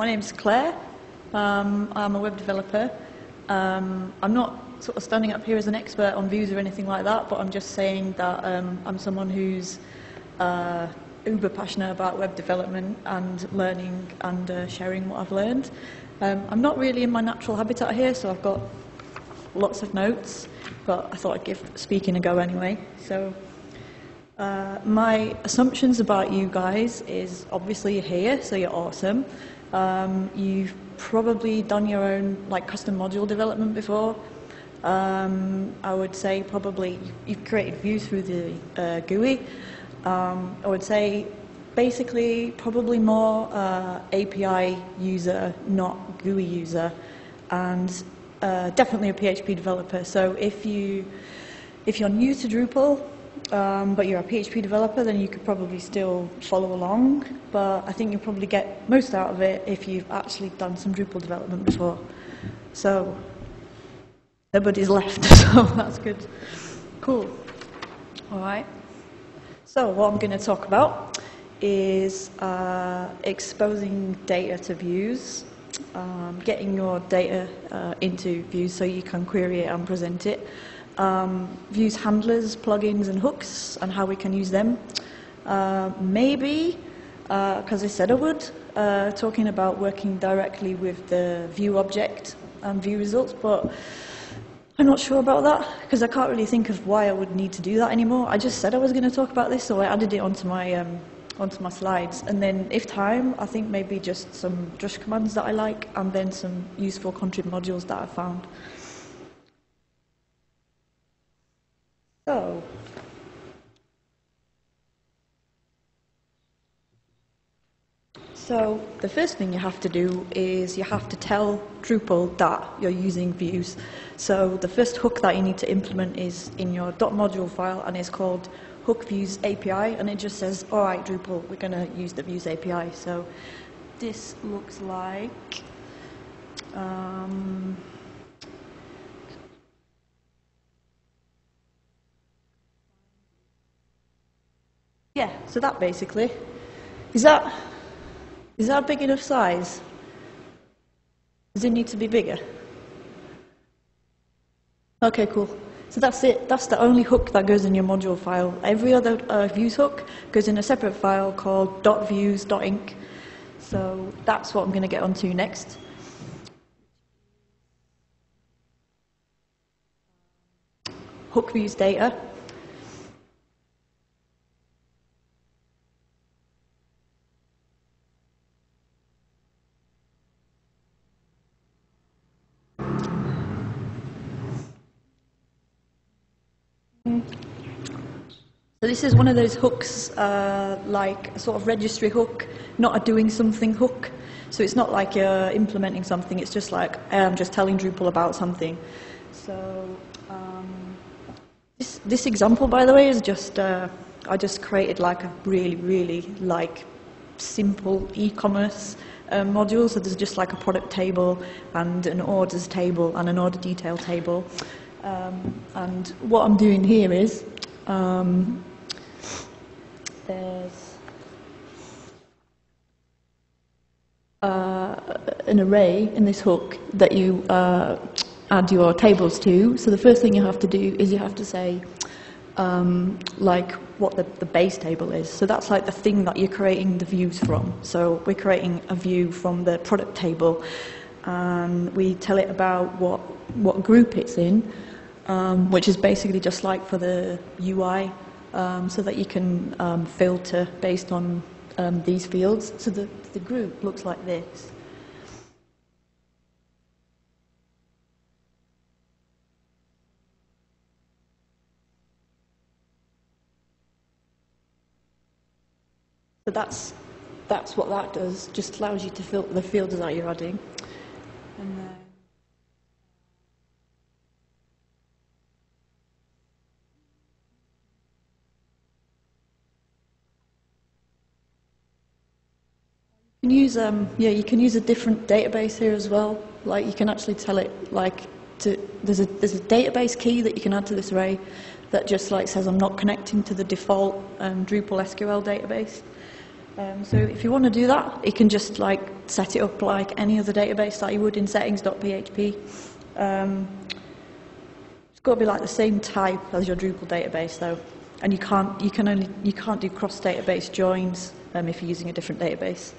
my name's Clare. Um, I'm a web developer. Um, I'm not sort of standing up here as an expert on views or anything like that, but I'm just saying that um, I'm someone who's uh, uber passionate about web development and learning and uh, sharing what I've learned. Um, I'm not really in my natural habitat here, so I've got lots of notes, but I thought I'd give speaking a go anyway. So uh, my assumptions about you guys is obviously you're here, so you're awesome. Um, you've probably done your own like custom module development before. Um, I would say probably you've created views through the uh, GUI. Um, I would say basically probably more uh, API user, not GUI user, and uh, definitely a PHP developer. So if you if you're new to Drupal, um, but you're a PHP developer, then you could probably still follow along. But I think you'll probably get most out of it if you've actually done some Drupal development before. So nobody's left, so that's good. Cool. All right. So what I'm going to talk about is uh, exposing data to views, um, getting your data uh, into views so you can query it and present it um, views handlers, plugins and hooks and how we can use them. Uh, maybe, because uh, I said I would, uh, talking about working directly with the view object and view results, but I'm not sure about that because I can't really think of why I would need to do that anymore. I just said I was going to talk about this, so I added it onto my um, onto my slides. And then, if time, I think maybe just some drush commands that I like, and then some useful contrib modules that I found. So, so the first thing you have to do is you have to tell Drupal that you're using views. So the first hook that you need to implement is in your .module file and it's called hook views API and it just says, all right, Drupal, we're going to use the views API. So this looks like, um, Yeah, so that basically. Is that, is that big enough size? Does it need to be bigger? Okay, cool. So that's it. That's the only hook that goes in your module file. Every other uh, views hook goes in a separate file called .views.inc. So that's what I'm going to get onto next. Hook views data. So this is one of those hooks, uh, like a sort of registry hook, not a doing something hook. So it's not like you're implementing something, it's just like I'm just telling Drupal about something. So um, this, this example, by the way, is just, uh, I just created like a really, really like simple e-commerce um, module. So there's just like a product table and an orders table and an order detail table. Um, and what I'm doing here is um, there's uh, an array in this hook that you uh, add your tables to. So the first thing you have to do is you have to say um, like what the, the base table is. So that's like the thing that you're creating the views from. So we're creating a view from the product table and we tell it about what, what group it's in, um, which is basically just like for the UI um, so that you can um, filter based on um, these fields. So the, the group looks like this. So that's, that's what that does, just allows you to filter the fields that you're adding. Can use um, yeah you can use a different database here as well. Like you can actually tell it like to there's a there's a database key that you can add to this array that just like says I'm not connecting to the default um, Drupal SQL database. Um, so if you want to do that, you can just like set it up like any other database that you would in settings.php. Um, it's got to be like the same type as your Drupal database though, and you can't you can only you can't do cross database joins um, if you're using a different database.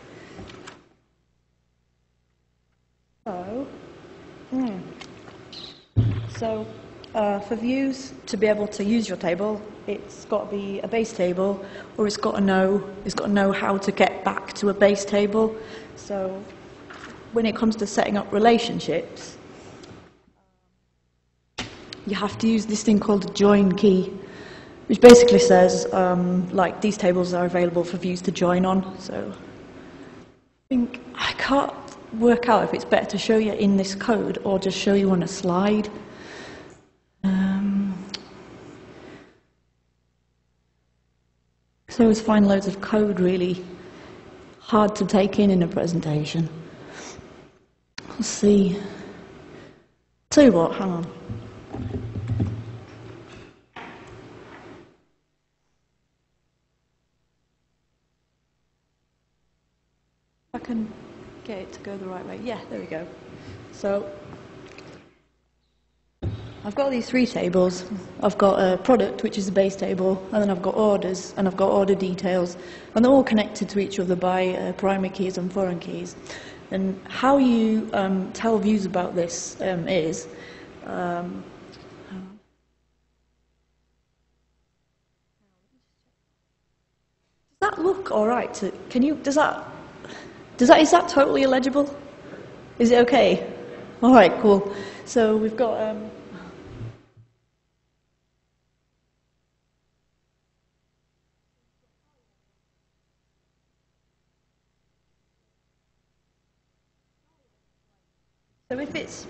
So, hmm. so uh, for views to be able to use your table, it's got to be a base table, or it's got to know it's got to know how to get back to a base table. So, when it comes to setting up relationships, you have to use this thing called a join key, which basically says um, like these tables are available for views to join on. So, I think I can't work out if it's better to show you in this code or just show you on a slide. So always find loads of code really hard to take in in a presentation. Let's see. Tell you what, hang on. I can get it to go the right way. Yeah, there we go. So I've got these three tables. I've got a product, which is the base table, and then I've got orders, and I've got order details, and they're all connected to each other by uh, primary keys and foreign keys. And how you um, tell views about this um, is um, does that look all right? To, can you? Does that? Does that? Is that totally illegible? Is it okay? All right, cool. So we've got. If it's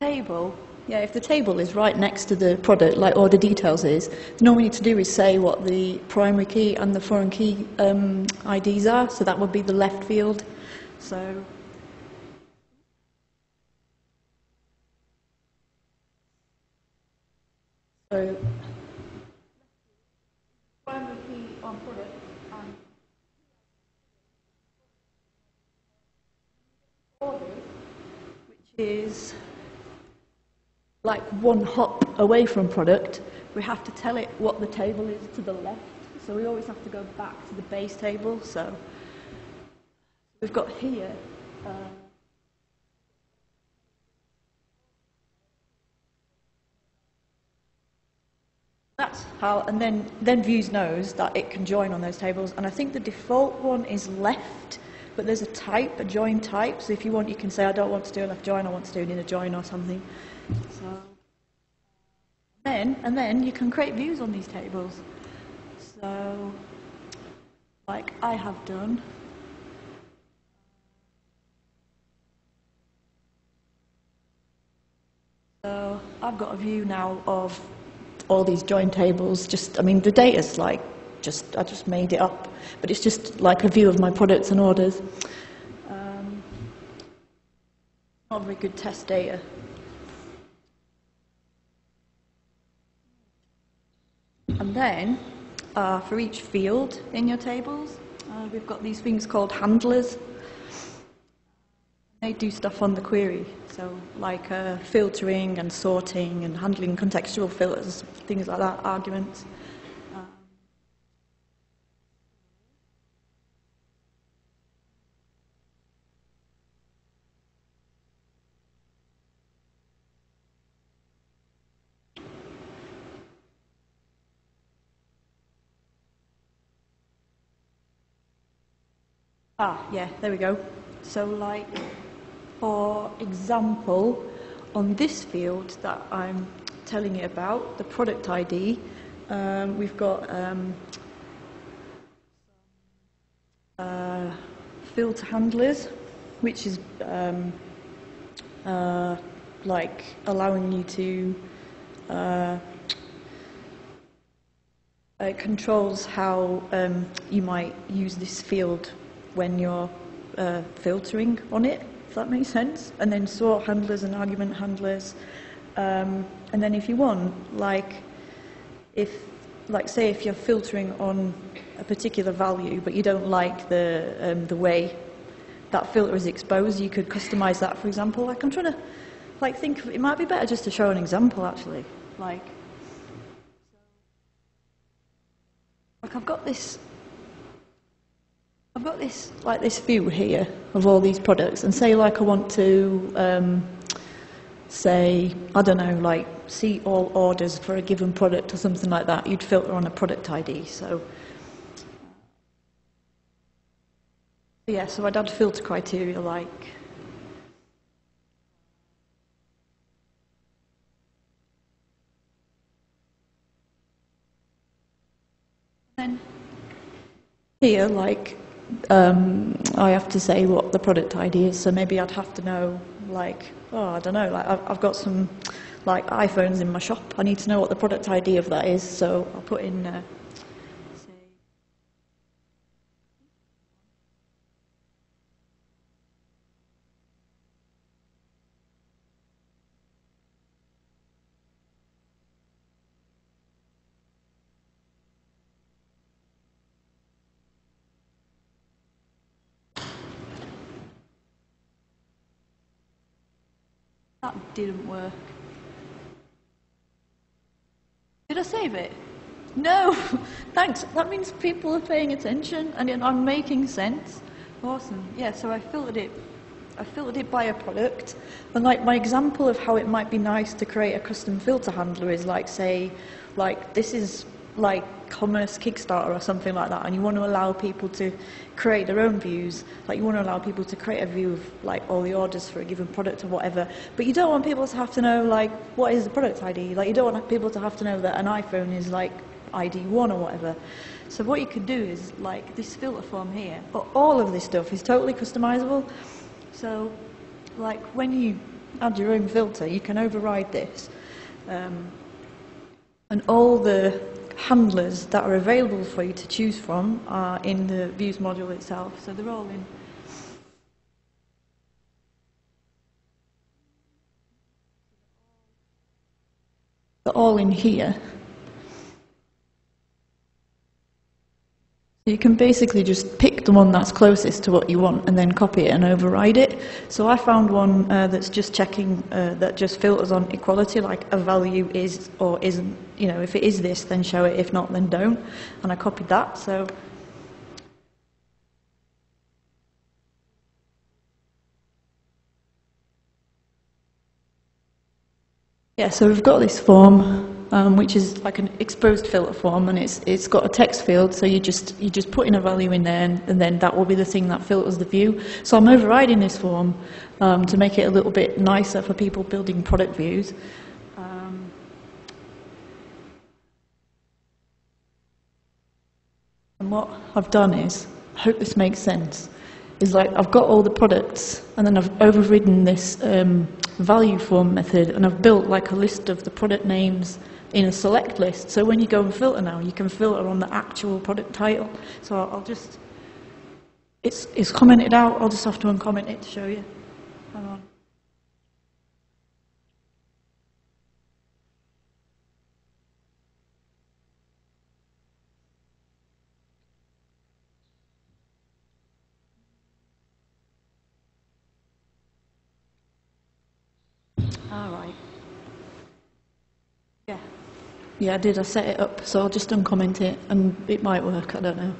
table, yeah, if the table is right next to the product, like all the details is, then all we need to do is say what the primary key and the foreign key um, IDs are. So that would be the left field. So. So, primary key on product and orders, which is like one hop away from product, we have to tell it what the table is to the left. So we always have to go back to the base table. So we've got here. Uh, that's how, and then, then Views knows that it can join on those tables. And I think the default one is left, but there's a type, a join type. So if you want, you can say, I don't want to do a left join, I want to do an inner join or something. So then, and then you can create views on these tables. So, like I have done. So I've got a view now of all these join tables. Just, I mean, the data's like just I just made it up, but it's just like a view of my products and orders. Um, not very good test data. And then, uh, for each field in your tables, uh, we've got these things called handlers. They do stuff on the query, so like uh, filtering and sorting and handling contextual filters, things like that, arguments. Um, Ah, yeah, there we go. So, like, for example, on this field that I'm telling you about, the product ID, um, we've got um, uh, filter handlers, which is um, uh, like allowing you to uh, it controls how um, you might use this field when you're uh, filtering on it, if that makes sense. And then sort handlers and argument handlers. Um, and then if you want, like, if like say if you're filtering on a particular value, but you don't like the um, the way that filter is exposed, you could customize that, for example. Like I'm trying to like think of, it might be better just to show an example actually. Like like I've got this I've got this like this view here of all these products, and say like I want to um, say I don't know like see all orders for a given product or something like that. You'd filter on a product ID. So yeah, so I'd add filter criteria like. Then here, like um, I have to say what the product ID is. So maybe I'd have to know, like, oh, I don't know, like I've, I've got some like iPhones in my shop. I need to know what the product ID of that is. So I'll put in. Uh, That didn't work. Did I save it? No! Thanks. That means people are paying attention and I'm making sense. Awesome. Yeah, so I filtered it. I filtered it by a product. And like my example of how it might be nice to create a custom filter handler is like say, like this is like commerce Kickstarter or something like that, and you want to allow people to create their own views, like you want to allow people to create a view of like all the orders for a given product or whatever, but you don't want people to have to know like what is the product ID, like you don't want people to have to know that an iPhone is like ID one or whatever. So what you could do is like this filter form here, but all of this stuff is totally customizable. So like when you add your own filter, you can override this. Um, and all the handlers that are available for you to choose from are in the views module itself. So they're all in. They're all in here. You can basically just pick the one that's closest to what you want and then copy it and override it. So I found one uh, that's just checking, uh, that just filters on equality, like a value is or isn't. You know, if it is this, then show it. If not, then don't. And I copied that. So yeah, so we've got this form um, which is like an exposed filter form, and it's it's got a text field. So you just you just put in a value in there, and, and then that will be the thing that filters the view. So I'm overriding this form um, to make it a little bit nicer for people building product views. Um, and what I've done is, I hope this makes sense, is like I've got all the products, and then I've overridden this um, value form method, and I've built like a list of the product names in a select list. So when you go and filter now, you can filter on the actual product title. So I'll just, it's, it's commented out, I'll just have to uncomment it to show you. Hang on. All right. Yeah. Yeah, I did. I set it up, so I'll just uncomment it, and it might work. I don't know.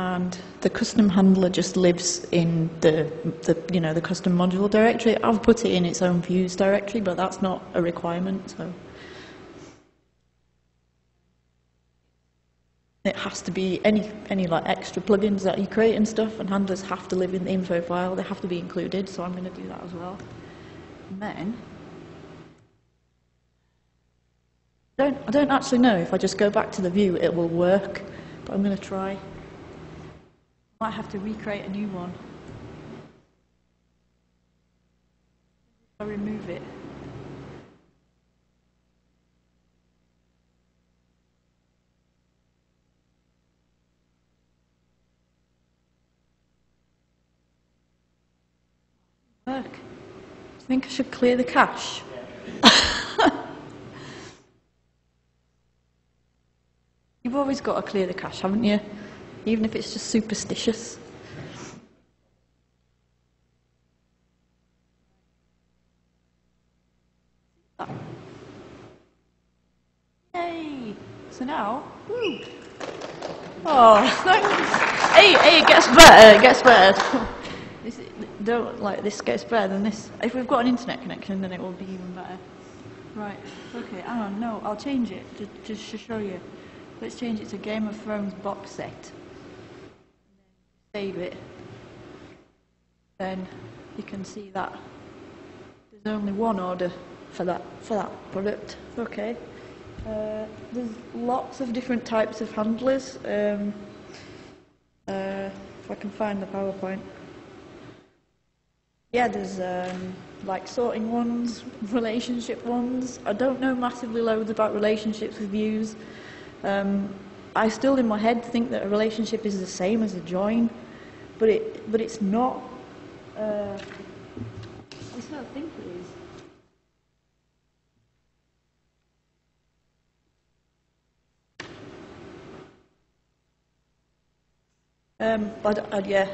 And the custom handler just lives in the, the you know the custom module directory. I've put it in its own views directory, but that's not a requirement. So it has to be any any like extra plugins that you create and stuff, and handlers have to live in the info file. They have to be included. So I'm going to do that as well. And then. I don't, I don't actually know if I just go back to the view it will work, but I'm going to try might have to recreate a new one. I remove it. Work. I think I should clear the cache? You've always got to clear the cache, haven't you? Even if it's just superstitious. Yay! So now, woo. Oh. Hey, hey, it gets better, it gets better. This, don't, like, this gets better than this. If we've got an internet connection, then it will be even better. Right, okay, hang no, I'll change it, just to show you. Let's change it to Game of Thrones box set. Save it. Then you can see that there's only one order for that, for that product. Okay. Uh, there's lots of different types of handlers. Um, uh, if I can find the PowerPoint. Yeah, there's um, like sorting ones, relationship ones. I don't know massively loads about relationships with views. Um, I still in my head think that a relationship is the same as a join, but it but it's not. Uh, I still think it is. Um, but I, yeah,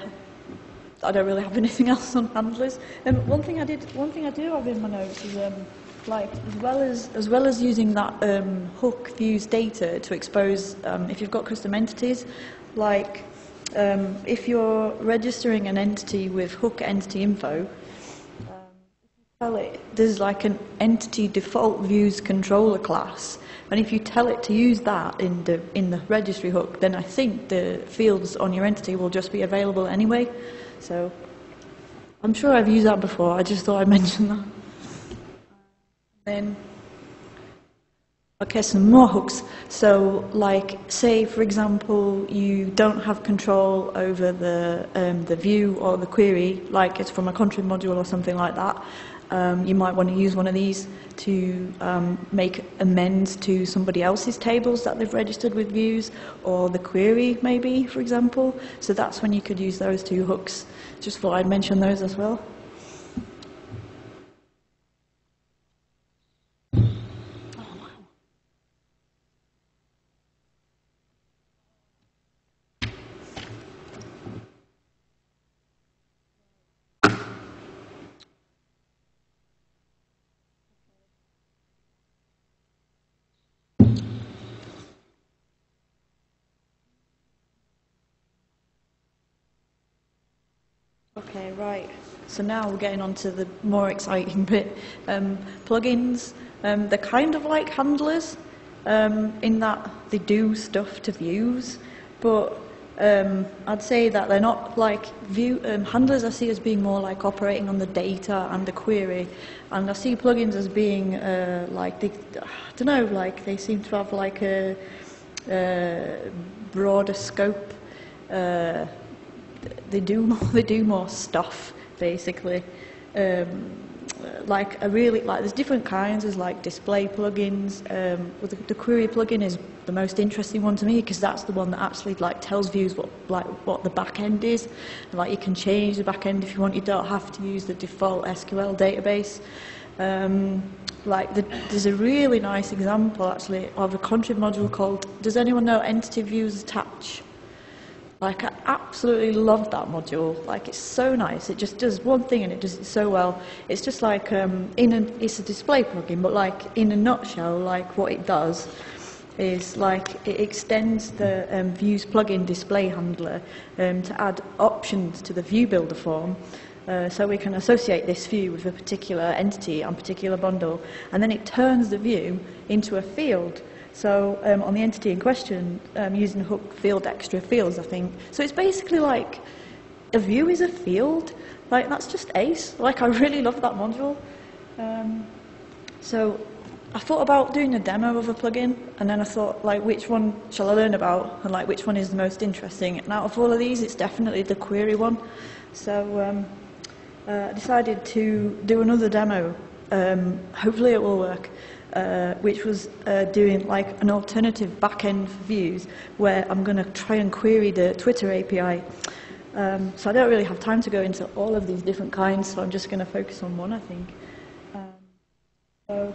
I don't really have anything else on handlers. Um, one thing I did, one thing I do have in my notes is um, like as well as as well as using that um, hook views data to expose um, if you've got custom entities, like um, if you're registering an entity with hook entity info. um, Tell it there's like an entity default views controller class, and if you tell it to use that in the in the registry hook, then I think the fields on your entity will just be available anyway. So I'm sure I've used that before. I just thought I'd mention that. Then, okay, some more hooks. So, like, say for example, you don't have control over the um, the view or the query, like it's from a contrib module or something like that. Um, you might want to use one of these to um, make amends to somebody else's tables that they've registered with views, or the query, maybe, for example. So that's when you could use those two hooks. Just thought I'd mention those as well. Okay, right. So now we're getting on to the more exciting bit. Um, plugins, um, they're kind of like handlers um, in that they do stuff to views, but um, I'd say that they're not like view um, handlers. I see as being more like operating on the data and the query, and I see plugins as being uh, like they, I don't know, like they seem to have like a, a broader scope. Uh, they do more, they do more stuff basically. Um, like a really like there's different kinds. There's like display plugins. Um, the, the query plugin is the most interesting one to me because that's the one that actually like tells views what like what the back end is. And, like you can change the back end if you want. You don't have to use the default SQL database. Um, like the, there's a really nice example actually of a contrib module called. Does anyone know Entity Views Attach? Like, I absolutely love that module. Like, it's so nice. It just does one thing and it does it so well. It's just like, um, in a, it's a display plugin, but like, in a nutshell, like, what it does is like, it extends the um, Views plugin display handler um, to add options to the view builder form. Uh, so we can associate this view with a particular entity and particular bundle, and then it turns the view into a field so um, on the entity in question, um, using hook field extra fields, I think. So it's basically like a view is a field. Like that's just ace. Like I really love that module. Um, so I thought about doing a demo of a plugin, and then I thought like which one shall I learn about, and like which one is the most interesting. And out of all of these, it's definitely the query one. So um, uh, I decided to do another demo. Um, hopefully it will work uh, which was uh, doing like an alternative backend for views where I'm going to try and query the Twitter API. Um, so I don't really have time to go into all of these different kinds, so I'm just going to focus on one, I think. Um, so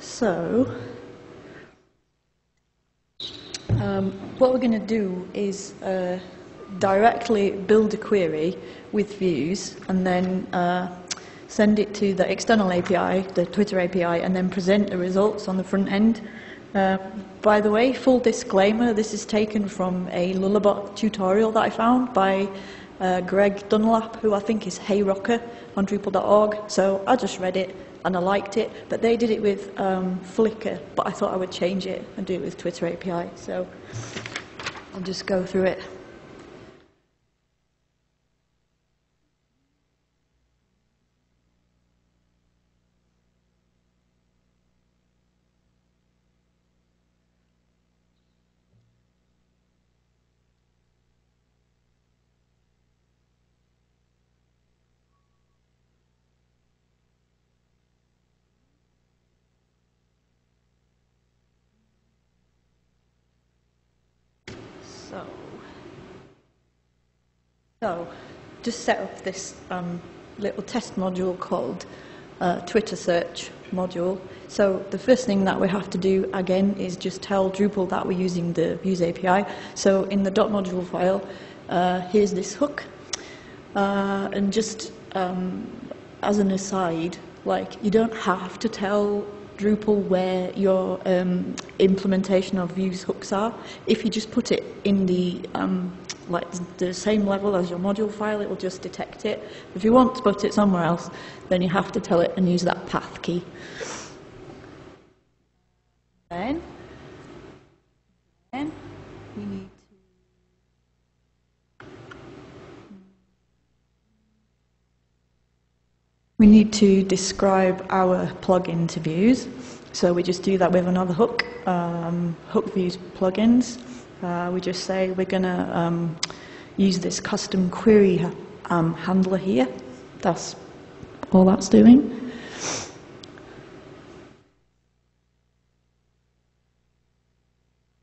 So, um, what we're going to do is uh, directly build a query with views and then uh, send it to the external API, the Twitter API, and then present the results on the front end. Uh, by the way, full disclaimer, this is taken from a Lullabot tutorial that I found by uh, Greg Dunlap, who I think is HeyRocker on Drupal.org. So I just read it and I liked it, but they did it with um, Flickr, but I thought I would change it and do it with Twitter API. So I'll just go through it. So, so just set up this um, little test module called uh, Twitter search module. So the first thing that we have to do again is just tell Drupal that we're using the views API. So in the dot module file, uh, here's this hook, uh, and just um, as an aside, like you don't have to tell Drupal where your um, implementation of views hooks are. If you just put it in the um, like the same level as your module file, it will just detect it. If you want to put it somewhere else, then you have to tell it and use that path key. Then, then we need to We need to describe our plugin to views. So we just do that with another hook, um, hook views plugins. Uh, we just say we're going to um, use this custom query um, handler here. That's all that's doing.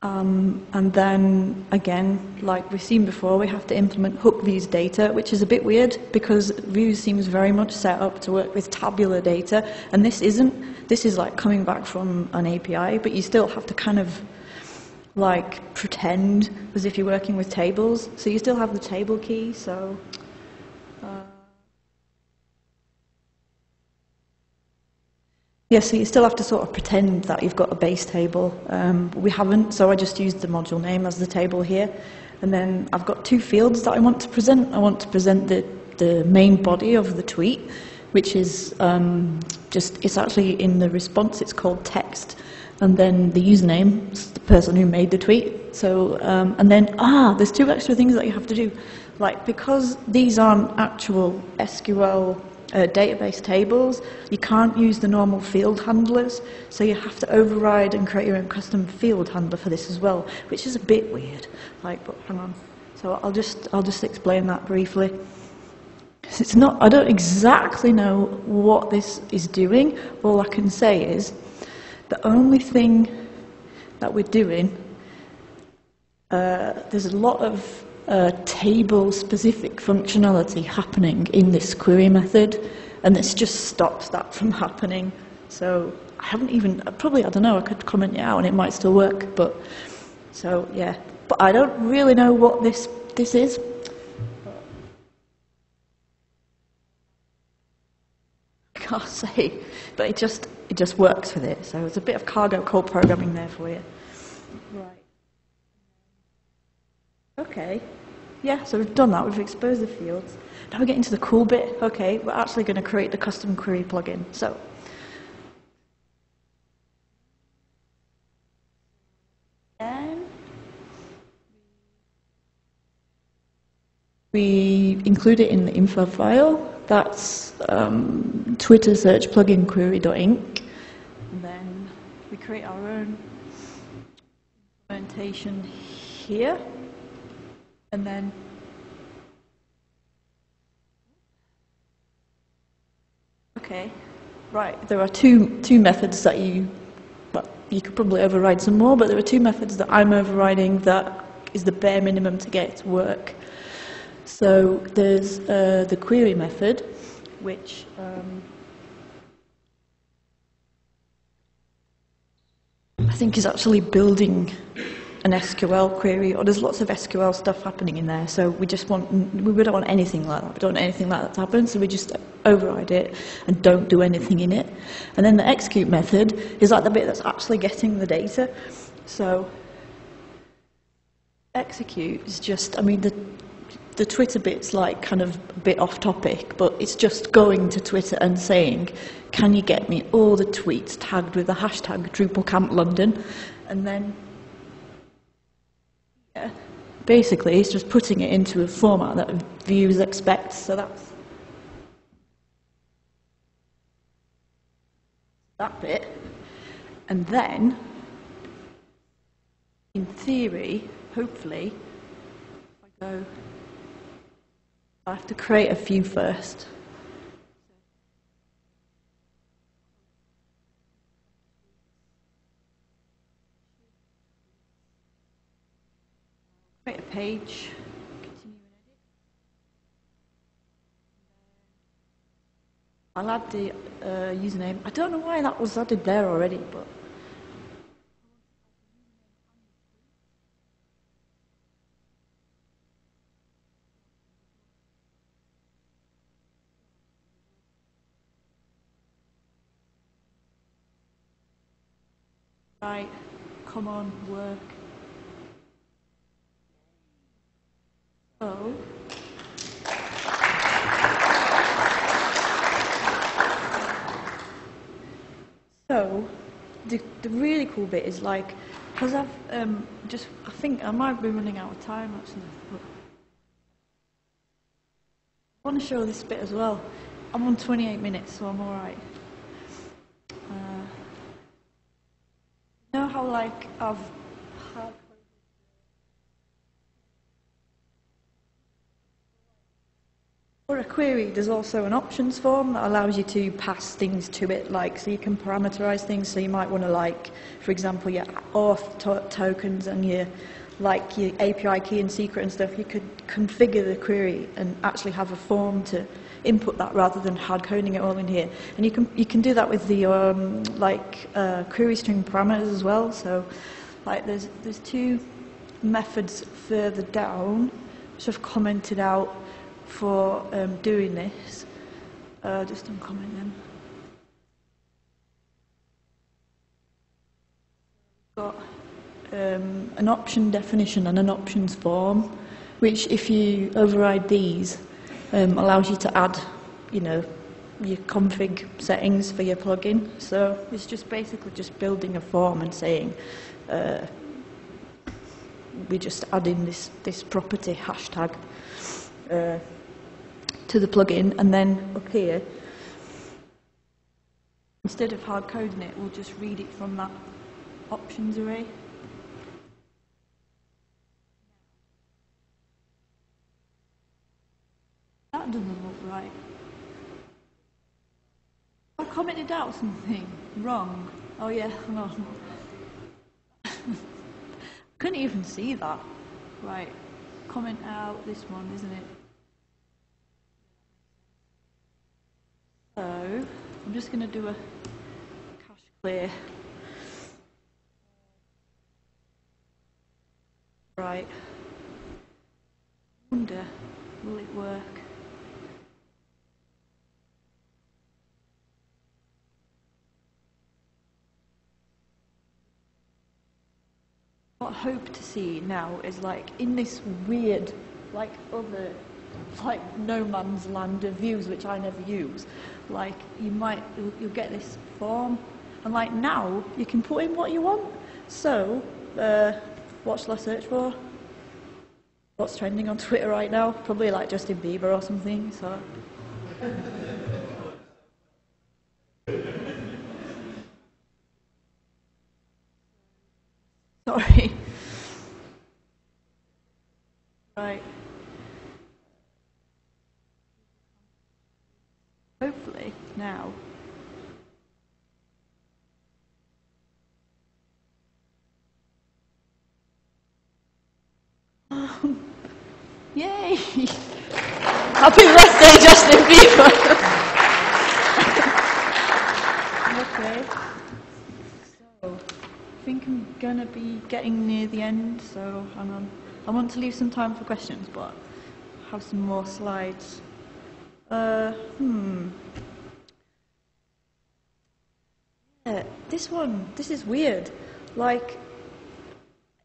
Um, and then again, like we've seen before, we have to implement hook views data, which is a bit weird because views seems very much set up to work with tabular data, and this isn't. This is like coming back from an API, but you still have to kind of like pretend as if you're working with tables. So you still have the table key. So. Uh, Yeah, so you still have to sort of pretend that you've got a base table. Um, we haven't, so I just used the module name as the table here. And then I've got two fields that I want to present. I want to present the, the main body of the tweet, which is um, just, it's actually in the response, it's called text. And then the username the person who made the tweet. So, um, and then, ah, there's two extra things that you have to do. Like, because these aren't actual SQL uh, database tables, you can't use the normal field handlers, so you have to override and create your own custom field handler for this as well, which is a bit weird. Like, but hang on. So I'll just I'll just explain that briefly. It's not. I don't exactly know what this is doing. All I can say is the only thing that we're doing. Uh, there's a lot of uh, table-specific functionality happening in this query method, and this just stops that from happening. So I haven't even, probably, I don't know, I could comment it out and it might still work, but, so yeah. But I don't really know what this, this is. I can't say, but it just, it just works with it. So it's a bit of cargo cult programming there for you. Right. Okay. Yeah, so we've done that. We've exposed the fields. Now we get into the cool bit. Okay, we're actually going to create the custom query plugin. So we include it in the info file. That's um, Twitter search plugin query.inc. And then we create our own implementation here. And then okay, Right, there are two, two methods that you, well, you could probably override some more, but there are two methods that I'm overriding that is the bare minimum to get it to work. So there's uh, the query method, which um, I think is actually building an SQL query, or there's lots of SQL stuff happening in there. So we just want, we don't want anything like that. We don't want anything like that to happen. So we just override it and don't do anything in it. And then the execute method is like the bit that's actually getting the data. So execute is just, I mean, the the Twitter bit's like kind of a bit off topic, but it's just going to Twitter and saying, can you get me all the tweets tagged with the hashtag DrupalCamp London? And then yeah, basically it's just putting it into a format that viewers expect. So that's that bit. And then, in theory, hopefully, if I go I have to create a few first. Create a page. I'll add the uh, username. I don't know why that was added there already, but Right, come on, work. So, so the, the really cool bit is like, because I've um, just, I think I might be running out of time actually. I want to show this bit as well. I'm on 28 minutes, so I'm all like I've For a query, there's also an options form that allows you to pass things to it, like so you can parameterize things. So you might want to like, for example, your auth to tokens and your like your API key and secret and stuff. You could configure the query and actually have a form to input that rather than hard coding it all in here. And you can you can do that with the um, like uh, query string parameters as well. So like there's there's two methods further down which I've commented out for um, doing this. Uh, just uncomment them. Got um, an option definition and an options form, which if you override these, um, allows you to add, you know, your config settings for your plugin. So it's just basically just building a form and saying, uh, we just add in this, this property hashtag uh, to the plugin, and then up here, instead of hard coding it, we'll just read it from that options array. Doesn't look right. I commented out something wrong. Oh yeah, no. Couldn't even see that. Right. Comment out this one, isn't it? So, I'm just going to do a cache clear. Right. Wonder, will it work? Hope to see now is like in this weird, like other, like no man's land of views which I never use. Like you might, you'll, you'll get this form, and like now you can put in what you want. So, uh, what shall I search for? What's trending on Twitter right now? Probably like Justin Bieber or something. So. Sorry. Right. Hopefully now Yay! Happy birthday, Justin Bieber! okay. So, I think I'm gonna be getting near the end, so hang on. I want to leave some time for questions, but I have some more slides. Uh, hmm. Yeah, this one, this is weird. Like,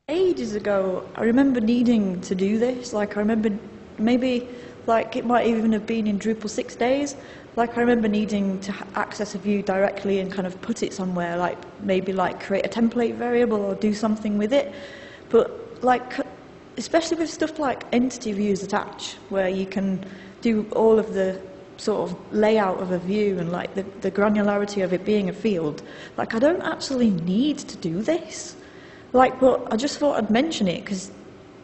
ages ago, I remember needing to do this. Like, I remember maybe, like, it might even have been in Drupal 6 days. Like, I remember needing to access a view directly and kind of put it somewhere, like, maybe, like, create a template variable or do something with it. But, like, especially with stuff like entity views attach, where you can do all of the sort of layout of a view and like the, the granularity of it being a field. Like I don't actually need to do this. Like, but I just thought I'd mention it because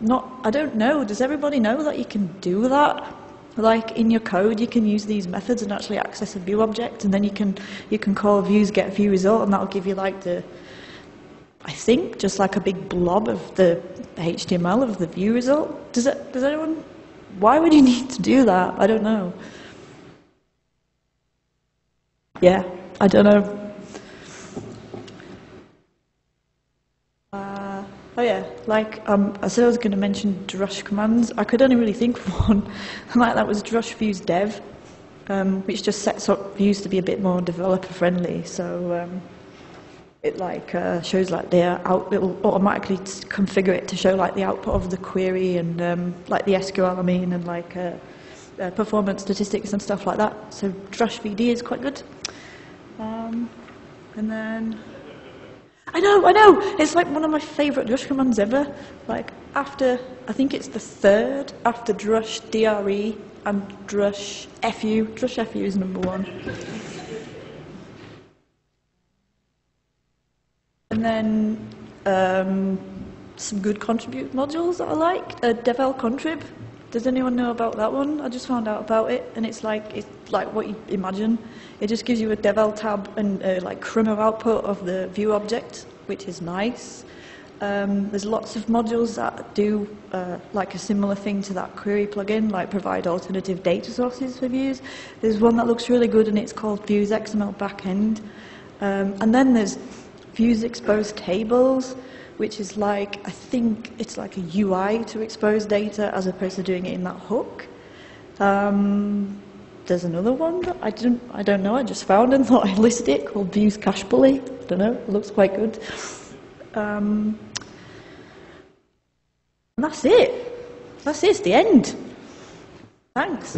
not, I don't know. Does everybody know that you can do that? Like in your code, you can use these methods and actually access a view object, and then you can you can call views get view result, and that'll give you like the I think just like a big blob of the HTML of the view result. Does it? Does anyone? Why would you need to do that? I don't know. Yeah, I don't know. Uh, oh yeah, like um, I said I was going to mention drush commands. I could only really think of one, and like that was drush views dev, um, which just sets up views to be a bit more developer friendly. So um, it like uh, shows like the out. It will automatically configure it to show like the output of the query and um, like the SQL I mean, and like uh, uh, performance statistics and stuff like that. So drush VD is quite good. Um, and then I know, I know. It's like one of my favourite Drush commands ever. Like after, I think it's the third after Drush DRE and Drush FU. Drush FU is number one. And then um, some good contribute modules that I like. Uh, Devel Contrib. Does anyone know about that one? I just found out about it, and it's like it's like what you imagine. It just gives you a Devel tab and uh, like crumb of output of the view object, which is nice. Um, there's lots of modules that do uh, like a similar thing to that query plugin, like provide alternative data sources for views. There's one that looks really good, and it's called Views XML Backend. Um, and then there's Views Exposed Tables, which is like, I think it's like a UI to expose data as opposed to doing it in that hook. Um, there's another one that I didn't, I don't know, I just found and thought I'd listed it called Views Cache Bully. I don't know, it looks quite good. Um, that's it. That's it, it's the end. Thanks.